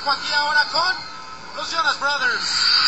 Vengo aquí ahora con los Jonas Brothers.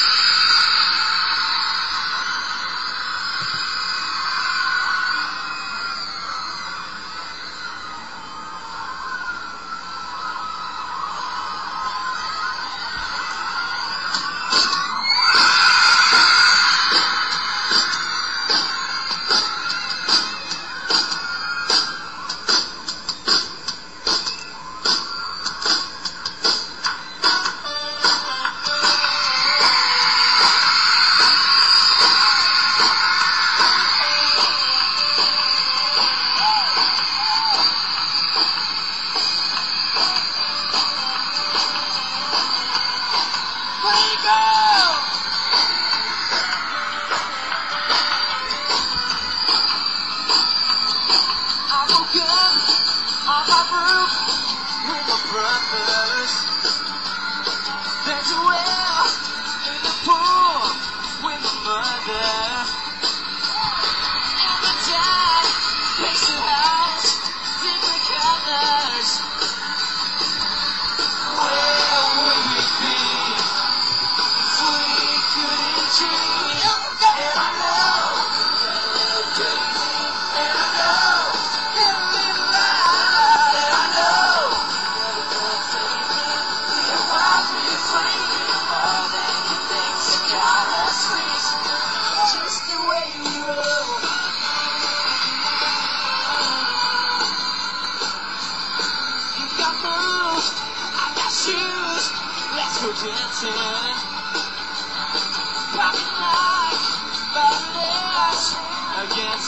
I have with breathless.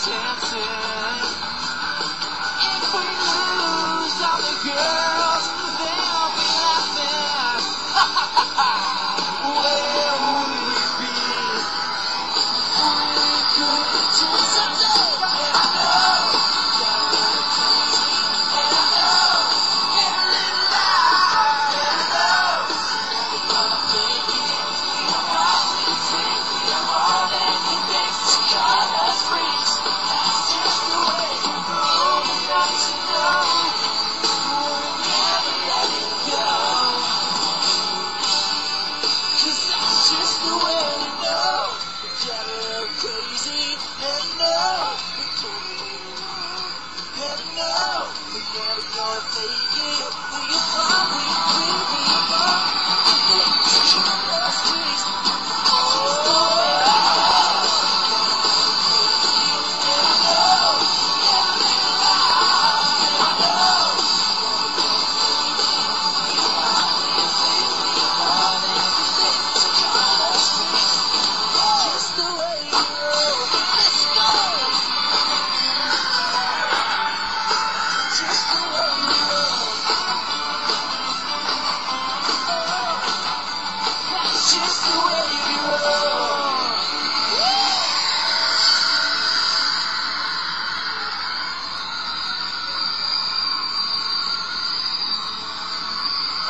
chances if we lose all the good.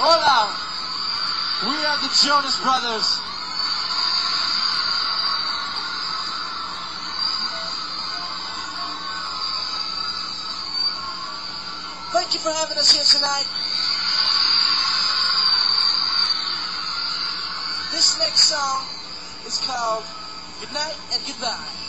Hola. We are the Jonas Brothers. Thank you for having us here tonight. This next song is called Good Night and Goodbye.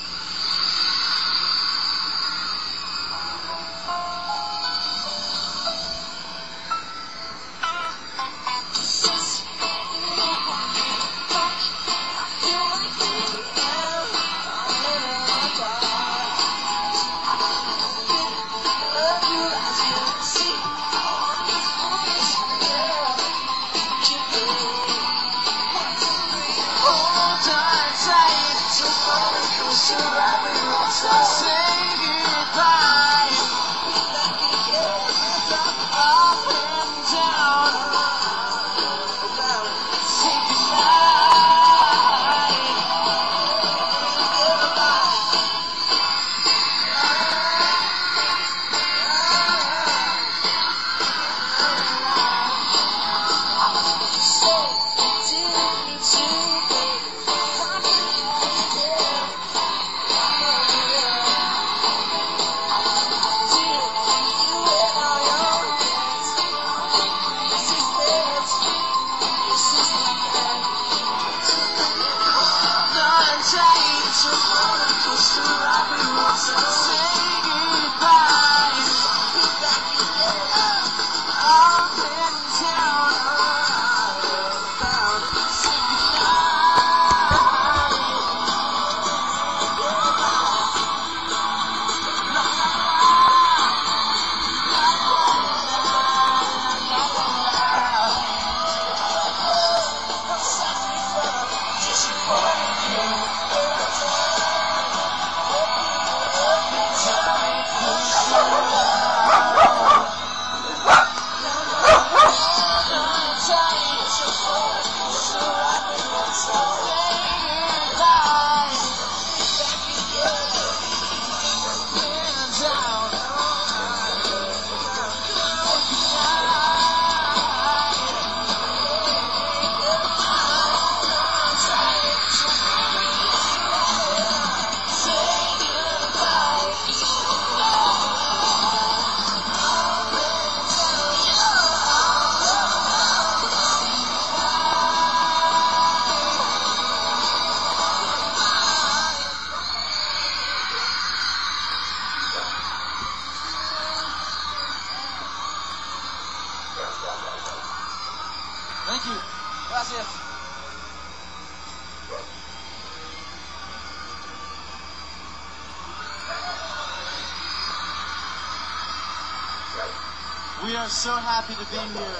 We are so happy to be here.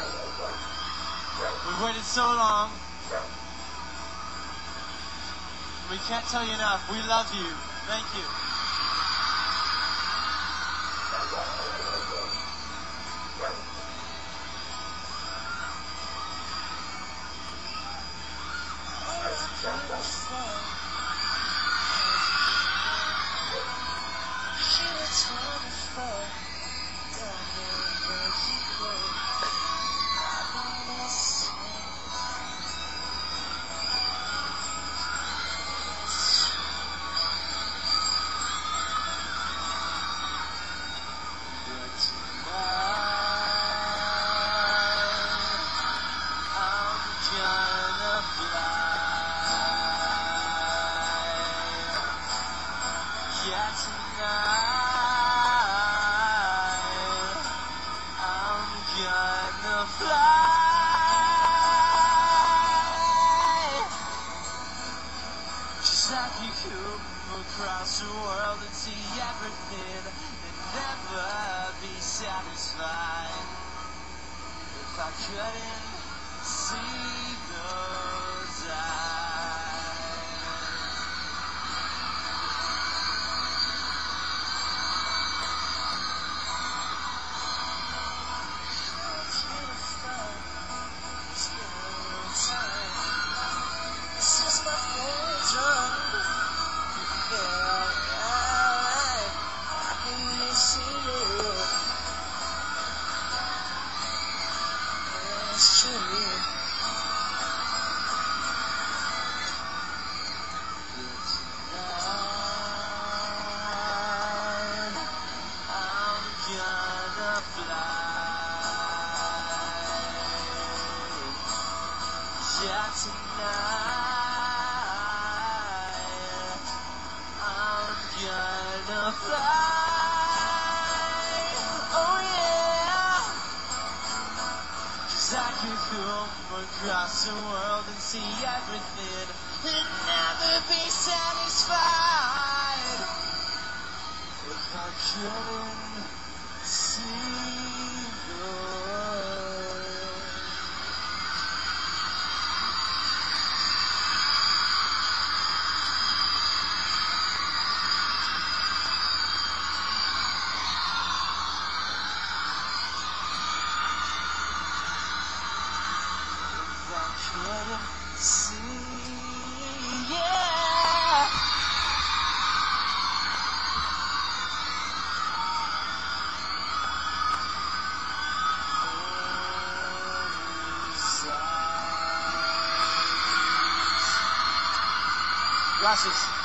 We've waited so long. We can't tell you enough. We love you. Thank you. Across the world and see everything and never be satisfied. If I couldn't see those eyes. I could across the world and see everything clases.